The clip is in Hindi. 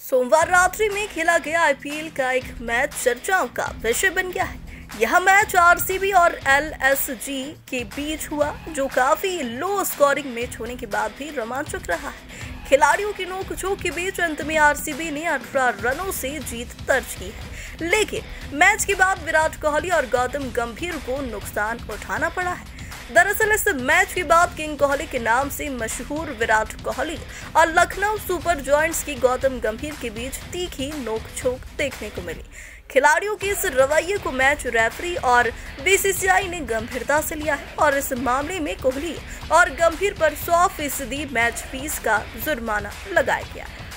सोमवार रात्रि में खेला गया आईपीएल का एक मैच चर्चाओं का विषय बन गया है। यह मैच आरसीबी और एलएसजी के बीच हुआ, जो काफ़ी लो स्कोरिंग मैच होने के बाद भी रोमांचक रहा है। खिलाड़ियों की नोक के बीच अंत में आरसीबी ने 18 रनों से जीत दर्ज की है। लेकिन मैच के बाद विराट कोहली और गौतम गंभीर को नुकसान उठाना पड़ा है। दरअसल इस मैच के बाद किंग कोहली के नाम से मशहूर विराट कोहली और लखनऊ सुपर जॉइंट्स की गौतम गंभीर के बीच तीखी नोक छोक देखने को मिली। खिलाड़ियों के इस रवैये को मैच रेफरी और बीसीसीआई ने गंभीरता से लिया है और इस मामले में कोहली और गंभीर पर 100 फ़ीसदी मैच फ़ीस का जुर्माना लगाया गया है।